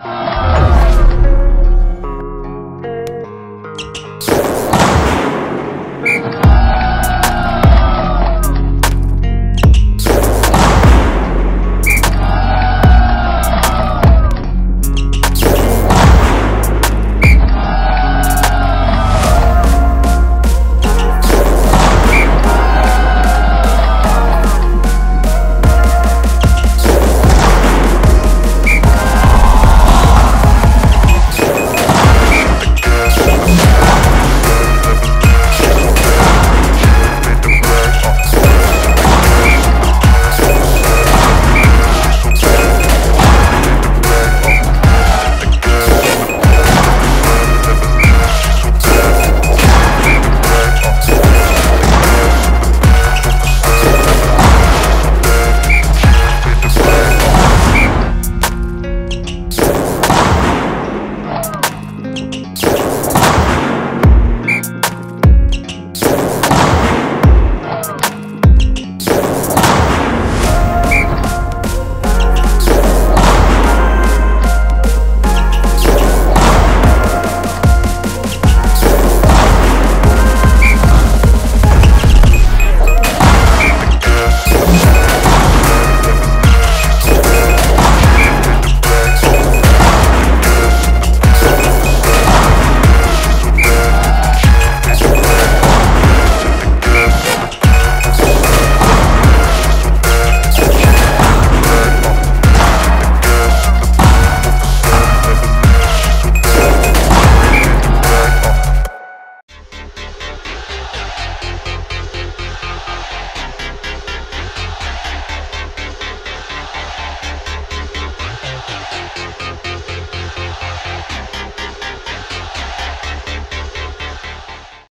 Uh... you.